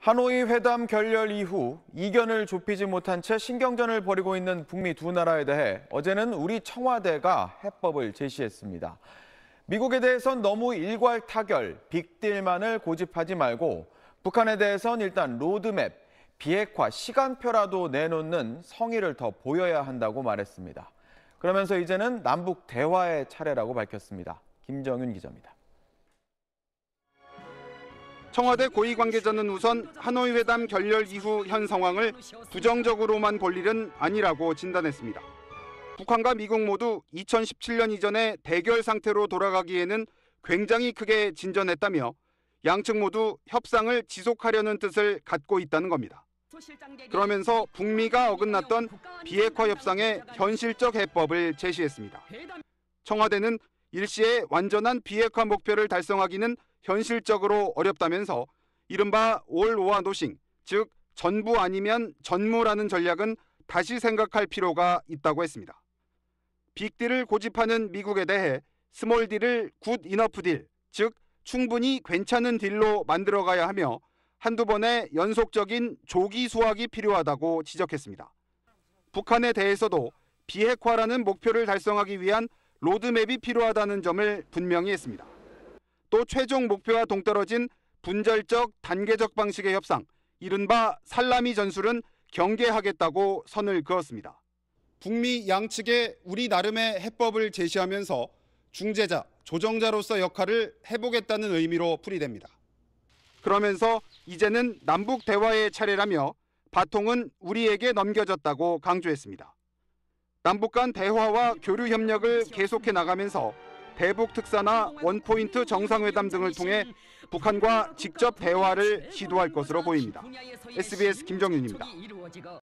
하노이 회담 결렬 이후 이견을 좁히지 못한 채 신경전을 벌이고 있는 북미 두 나라에 대해 어제는 우리 청와대가 해법을 제시했습니다. 미국에 대해선 너무 일괄 타결, 빅딜만을 고집하지 말고 북한에 대해선 일단 로드맵, 비핵화 시간표라도 내놓는 성의를 더 보여야 한다고 말했습니다. 그러면서 이제는 남북 대화의 차례라고 밝혔습니다. 김정윤 기자입니다. 청와대 고위 관계자는 우선 하노이 회담 결렬 이후 현 상황을 부정적으로만 볼 일은 아니라고 진단했습니다. 북한과 미국 모두 2017년 이전의 대결 상태로 돌아가기에는 굉장히 크게 진전했다며 양측 모두 협상을 지속하려는 뜻을 갖고 있다는 겁니다. 그러면서 북미가 어긋났던 비핵화 협상의 현실적 해법을 제시했습니다. 청와대는 일시에 완전한 비핵화 목표를 달성하기는 현실적으로 어렵다면서 이른바 all or nothing, 즉 전부 아니면 전무라는 전략은 다시 생각할 필요가 있다고 했습니다. 빅딜을 고집하는 미국에 대해 small deal을 good enough deal, 즉 충분히 괜찮은 딜로 만들어가야 하며 한두 번의 연속적인 조기 수확이 필요하다고 지적했습니다. 북한에 대해서도 비핵화라는 목표를 달성하기 위한 로드맵이 필요하다는 점을 분명히 했습니다. 또 최종 목표와 동떨어진 분절적 단계적 방식의 협상, 이른바 살라미 전술은 경계하겠다고 선을 그었습니다. 북미 양측에 우리 나름의 해법을 제시하면서 중재자, 조정자로서 역할을 해보겠다는 의미로 풀이됩니다. 그러면서 이제는 남북 대화의 차례라며 바통은 우리에게 넘겨졌다고 강조했습니다. 남북 간 대화와 교류 협력을 계속해 나가면서 대북 특사나 원포인트 정상회담 등을 통해 북한과 직접 대화를 시도할 것으로 보입니다. SBS 김정윤입니다.